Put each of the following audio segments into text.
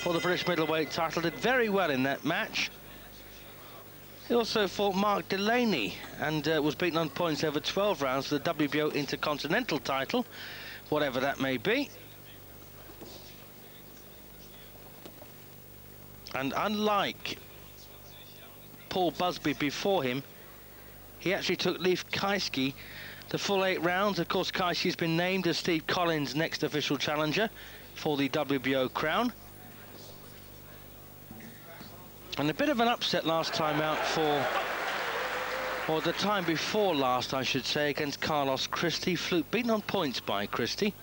for the British middleweight title. Did very well in that match. He also fought Mark Delaney and uh, was beaten on points over 12 rounds for the WBO Intercontinental title, whatever that may be. And unlike Paul Busby before him, he actually took Leif Keiski the full eight rounds. Of course, Keiski's been named as Steve Collins' next official challenger for the WBO crown. And a bit of an upset last time out for, or the time before last, I should say, against Carlos Christie. Flute beaten on points by Christie,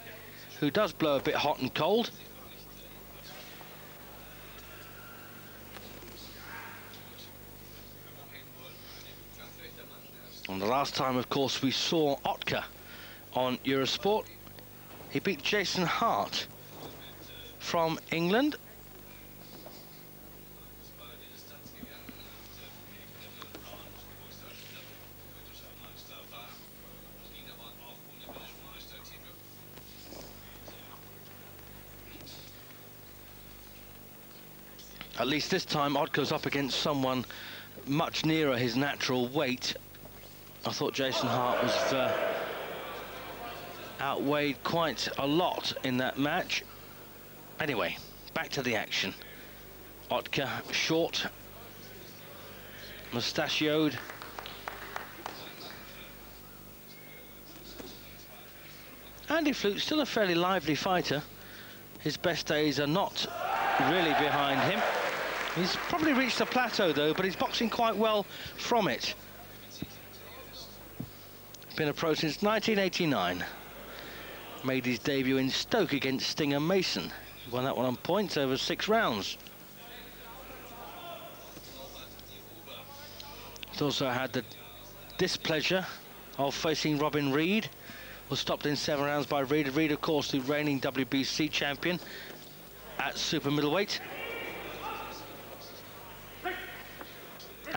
who does blow a bit hot and cold. And the last time, of course, we saw Ottke on Eurosport. He beat Jason Hart from England. At least this time, Ottke's up against someone much nearer his natural weight I thought Jason Hart was uh, outweighed quite a lot in that match. Anyway, back to the action. Ottke, short, mustachioed. Andy Flute, still a fairly lively fighter. His best days are not really behind him. He's probably reached a plateau, though, but he's boxing quite well from it. Been a pro since 1989. Made his debut in Stoke against Stinger Mason. Won that one on points over six rounds. He's also had the displeasure of facing Robin Reid. Was stopped in seven rounds by Reid. Reid, of course, the reigning WBC champion at super middleweight.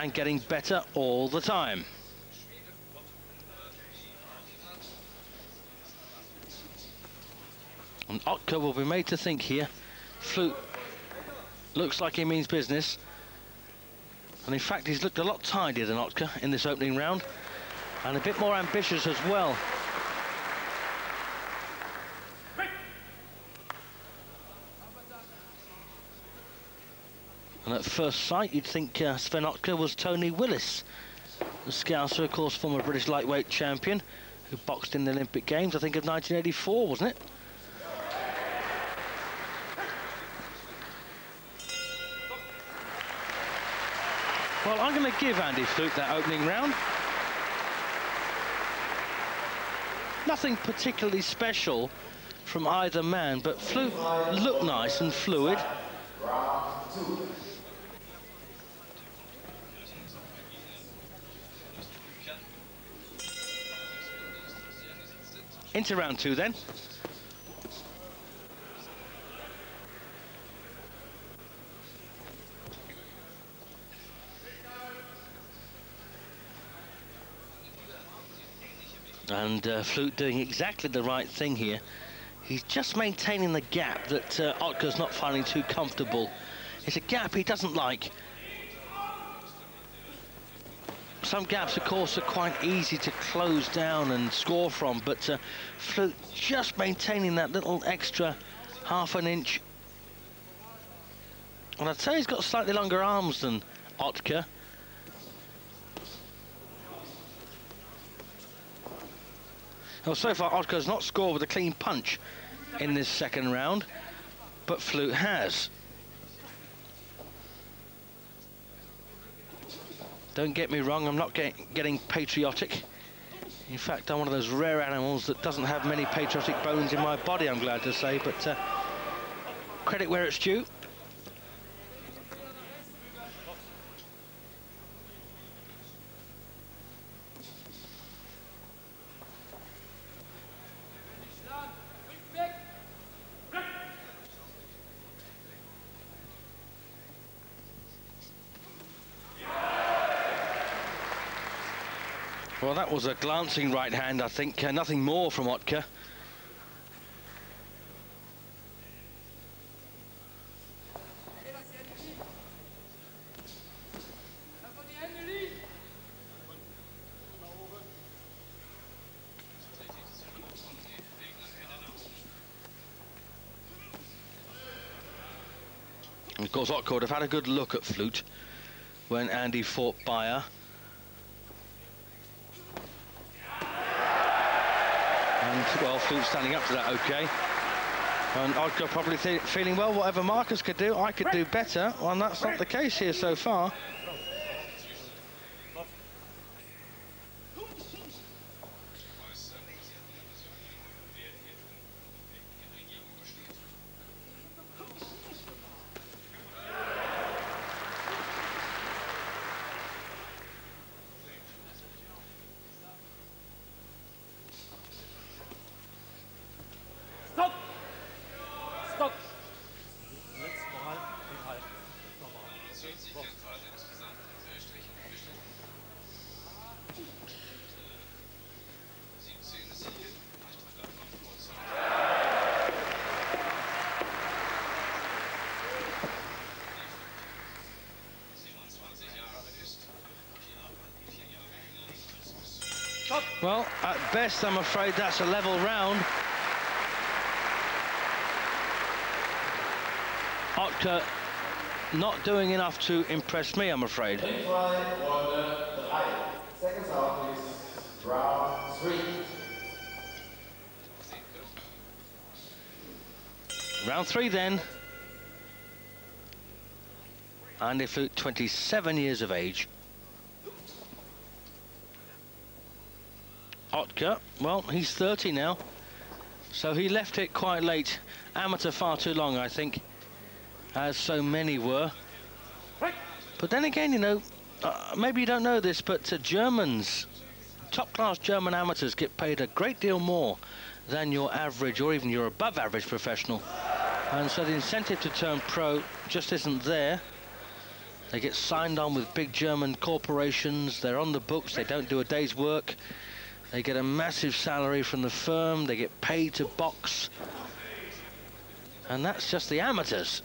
And getting better all the time. And Ottke will be made to think here. Flute looks like he means business. And in fact, he's looked a lot tidier than Ottke in this opening round. And a bit more ambitious as well. And at first sight, you'd think uh, Sven Ottke was Tony Willis. The Scouser, of course, former British lightweight champion, who boxed in the Olympic Games, I think of 1984, wasn't it? Well, I'm going to give Andy Flute that opening round. Nothing particularly special from either man, but Flute looked nice and fluid. Into round two then. And uh, Flute doing exactly the right thing here. He's just maintaining the gap that uh, Ottke's not finding too comfortable. It's a gap he doesn't like. Some gaps, of course, are quite easy to close down and score from, but uh, Flute just maintaining that little extra half an inch. And I'd say he's got slightly longer arms than Ottke. Well, so far, Ottke's not scored with a clean punch in this second round, but Flute has. Don't get me wrong, I'm not get, getting patriotic. In fact, I'm one of those rare animals that doesn't have many patriotic bones in my body, I'm glad to say, but uh, credit where it's due. Well, that was a glancing right hand, I think. Uh, nothing more from Ottke. Of course, Ottke would have had a good look at Flute when Andy fought Beyer. And, well, Flute standing up to that okay. And Ottke probably feeling, well, whatever Marcus could do, I could do better. Well, that's not the case here so far. Well, at best, I'm afraid that's a level round. Ottke not doing enough to impress me, I'm afraid. Round three. Then. And if 27 years of age. Ottke, well, he's 30 now, so he left it quite late. Amateur far too long, I think, as so many were. But then again, you know, uh, maybe you don't know this, but uh, Germans, top-class German amateurs get paid a great deal more than your average or even your above-average professional. And so the incentive to turn pro just isn't there. They get signed on with big German corporations, they're on the books, they don't do a day's work. They get a massive salary from the firm, they get paid to box. And that's just the amateurs.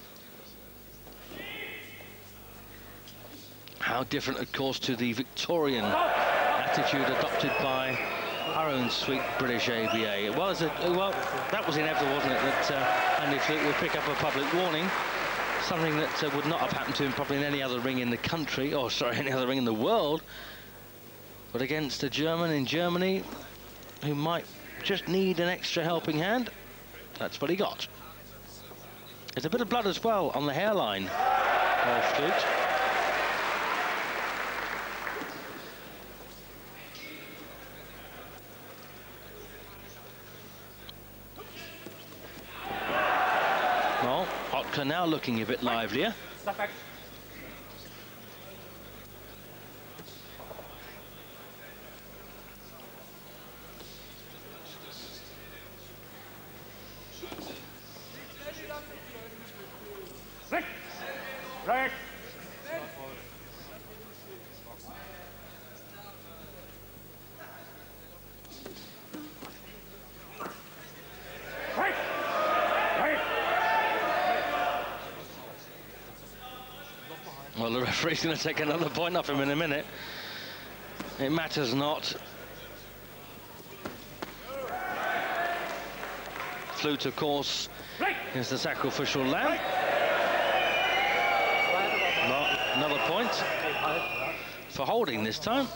How different, of course, to the Victorian attitude adopted by our own sweet British ABA. Was a, well, that was inevitable, wasn't it, that uh, Andy Flute would pick up a public warning, something that uh, would not have happened to him probably in any other ring in the country, or sorry, any other ring in the world. But against a German in Germany who might just need an extra helping hand, that's what he got. There's a bit of blood as well on the hairline Well, Ottke now looking a bit livelier. Referee's going to take another point off him in a minute. It matters not. Flute, of course, is the sacrificial lamb. Not another point for holding this time.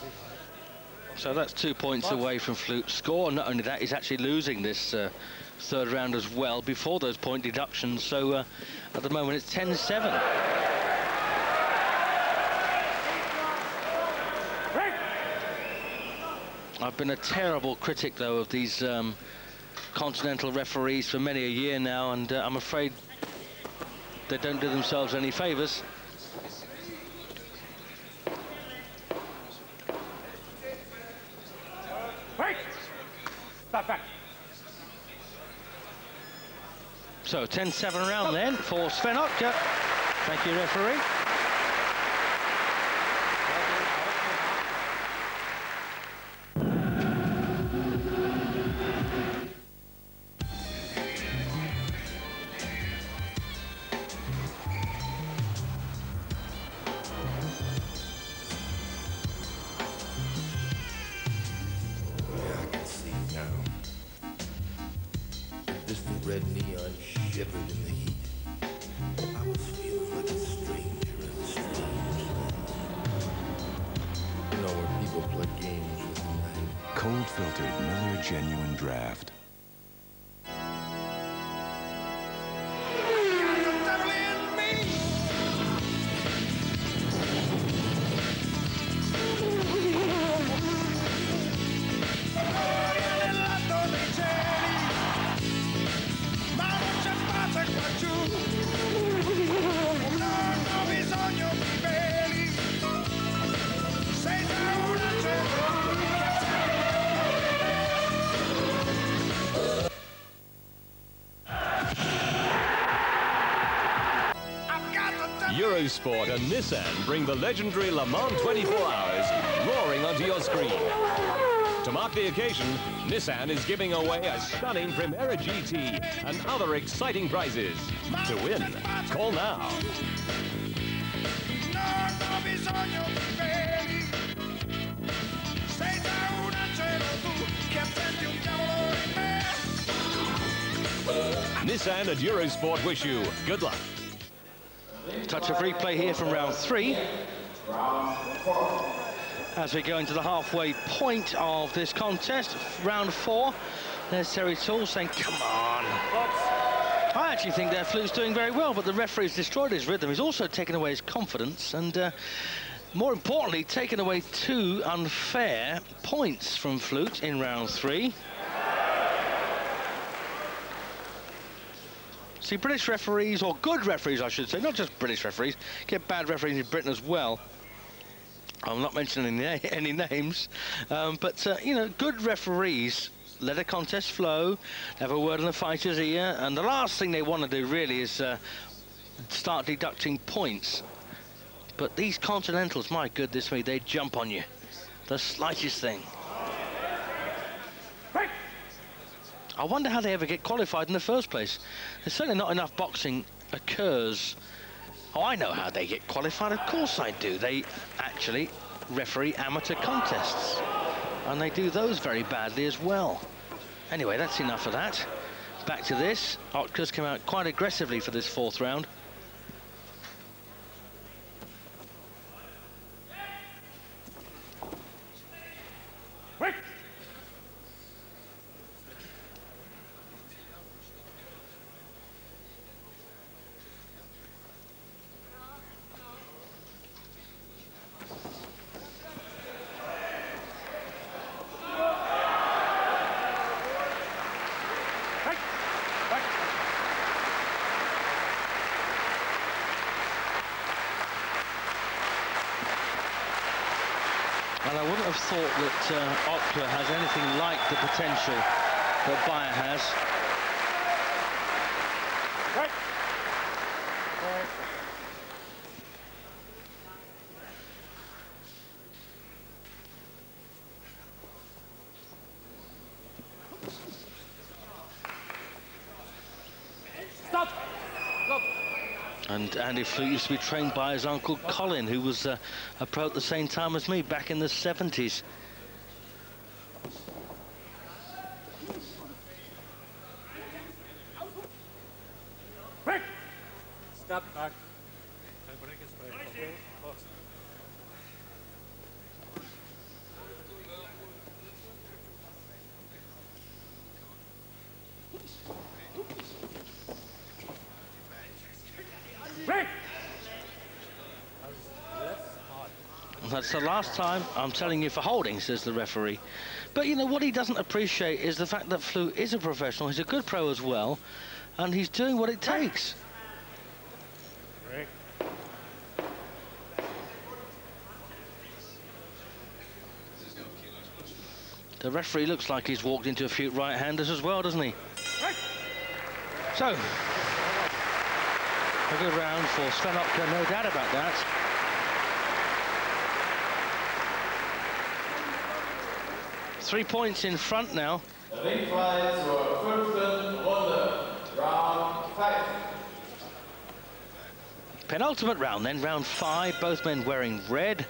So that's two points away from Flute's score. Not only that, he's actually losing this uh, third round as well before those point deductions. So uh, at the moment, it's 10-7. I've been a terrible critic, though, of these um, continental referees for many a year now, and uh, I'm afraid they don't do themselves any favours. So 10-7 round then for Sven Ottke. Thank you, referee. And Nissan bring the legendary Le Mans 24 Hours roaring onto your screen. To mark the occasion, Nissan is giving away a stunning Primera GT and other exciting prizes. To win, call now. Nissan and Eurosport wish you good luck. Touch of replay here from round three. As we go into the halfway point of this contest, round four, there's Terry Toole saying, come on. I actually think their Flute's doing very well, but the referee's destroyed his rhythm. He's also taken away his confidence and, uh, more importantly, taken away two unfair points from Flute in round three. See, British referees, or good referees, I should say, not just British referees, get bad referees in Britain as well. I'm not mentioning any, names, um, but, uh, you know, good referees let a contest flow, have a word in the fighter's ear, and the last thing they want to do, really, is uh, start deducting points. But these Continentals, my goodness me, they jump on you. The slightest thing. I wonder how they ever get qualified in the first place. There's certainly not enough boxing occurs. Oh, I know how they get qualified. Of course I do. They actually referee amateur contests. And they do those very badly as well. Anyway, that's enough of that. Back to this. Ottke's come out quite aggressively for this fourth round. Have thought that uh, has anything like the potential that Beyer has. Andy Flute used to be trained by his uncle Colin, who was uh, a pro at the same time as me back in the 70s. Break! Stop. Back. break is break. Okay? Box. Break! That's the last time I'm telling you for holding, says the referee. But you know what he doesn't appreciate is the fact that Flute is a professional. He's a good pro as well, and he's doing what it takes. The referee looks like he's walked into a few right-handers as well, doesn't he? So, a good round for Sven Ottke, no doubt about that. Three points in front now. The. Round five. Penultimate round then, round five, both men wearing red.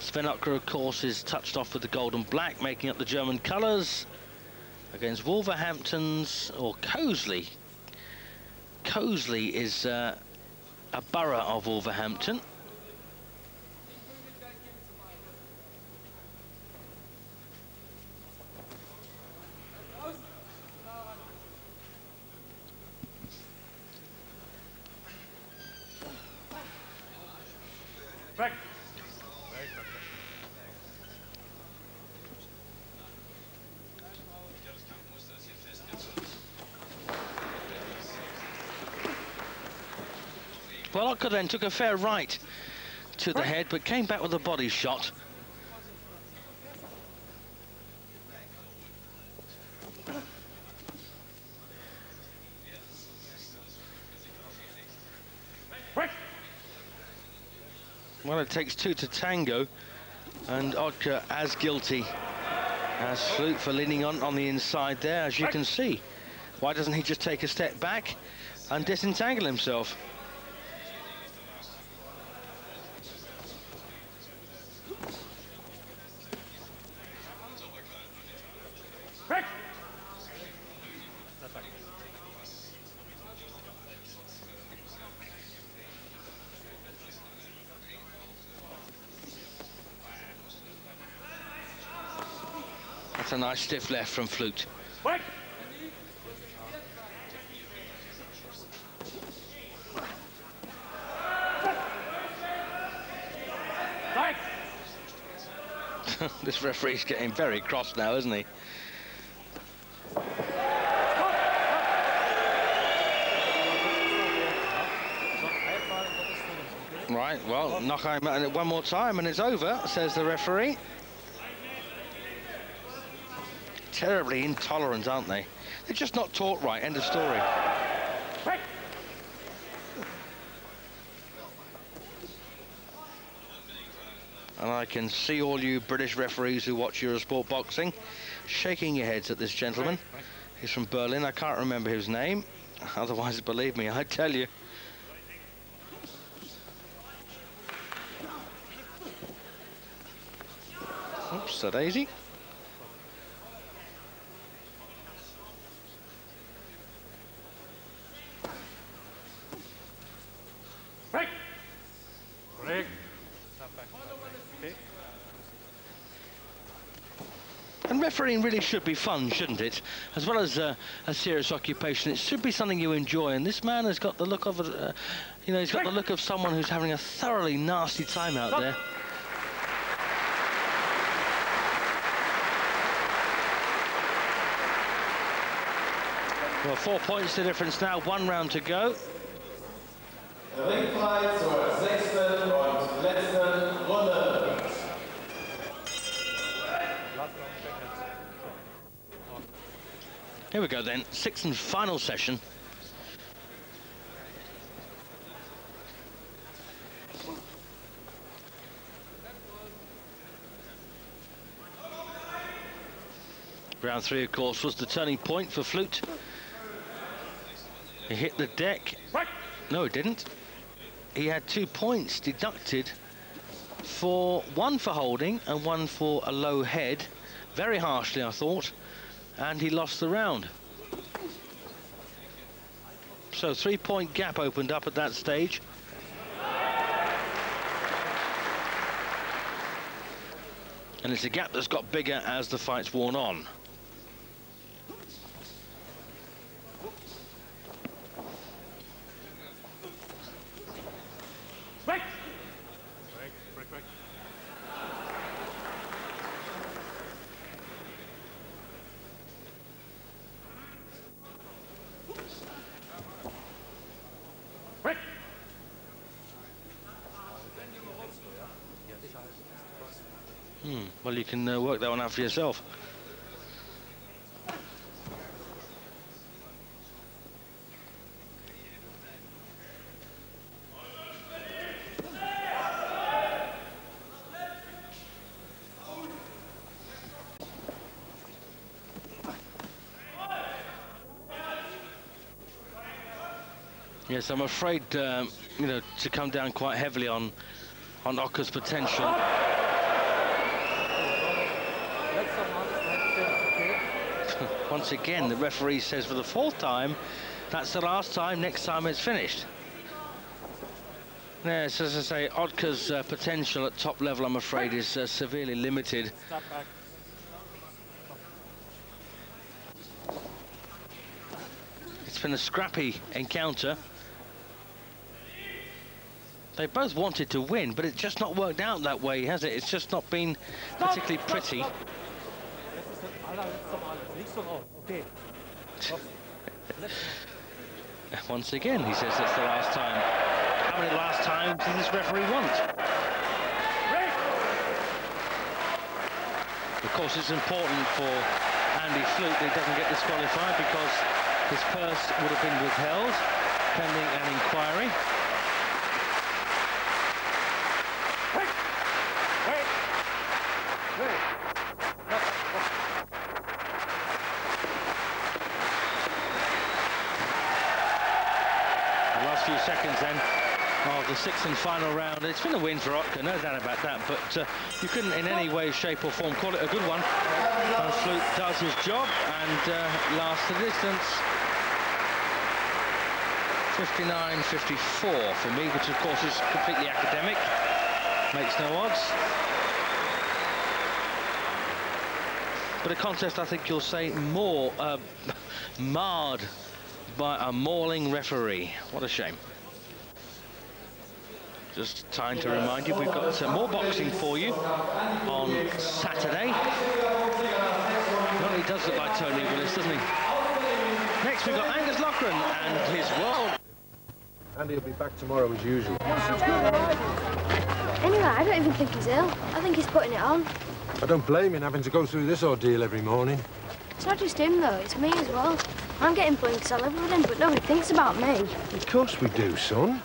Sven of course, is touched off with the gold and black, making up the German colours. Against Wolverhampton's, or Coseley. Coseley is uh, a borough of Wolverhampton. Well, Ottke then took a fair right to the head, but came back with a body shot. Well, it takes two to tango, and Ottke as guilty as Flute for leaning on on the inside there, as you can see. Why doesn't he just take a step back and disentangle himself? A nice stiff left from Flute. Break. this referee's getting very cross now, isn't he? Right, well, knock him out one more time and it's over, says the referee. Terribly intolerant, aren't they? They're just not taught right, end of story. And I can see all you British referees who watch Eurosport boxing shaking your heads at this gentleman. He's from Berlin. I can't remember his name. Otherwise, believe me, I tell you. Oops, so daisy. Really should be fun, shouldn't it? As well as uh, a serious occupation, it should be something you enjoy. And this man has got the look of, uh, you know, he's got the look of someone who's having a thoroughly nasty time out there. Well, four points the difference now, one round to go. The Here we go then, sixth and final session. Round three, of course, was the turning point for Flute. He hit the deck. No, he didn't. He had two points deducted for one for holding and one for a low head. Very harshly, I thought. And he lost the round. So three-point gap opened up at that stage. And it's a gap that's got bigger as the fight's worn on. Hmm. Well, you can uh, work that one out for yourself. Yes, I'm afraid, um, you know, to come down quite heavily on on Ottke's potential. Once again, the referee says for the fourth time, that's the last time, next time it's finished. Yes, as I say, Ottke's uh, potential at top level, I'm afraid, is uh, severely limited. It's been a scrappy encounter. They both wanted to win, but it's just not worked out that way, has it? It's just not been particularly pretty. Once again, he says it's the last time. How many last times does this referee want? Of course, it's important for Andy Flute that he doesn't get disqualified because his purse would have been withheld pending an inquiry. Wait! Wait! Wait! Stop, stop. The last few seconds then of the sixth and final round. It's been a win for Ottke, no doubt about that, but uh, you couldn't in any way, shape or form call it a good one. And Flute does his job and uh, lasts the distance. 59.54 for me, which of course is completely academic. Makes no odds. But a contest, I think you'll say, more uh, marred by a mauling referee. What a shame. Just time to remind you, we've got some more boxing for you on Saturday. Well, he does look like Tony Willis, doesn't he? Next, we've got Angus Loughran and his world. Andy will be back tomorrow as usual. Anyway, I don't even think he's ill. I think he's putting it on. I don't blame him having to go through this ordeal every morning. It's not just him, though. It's me as well. I'm getting blinks. I live with him, but nobody thinks about me. Of course we do, son.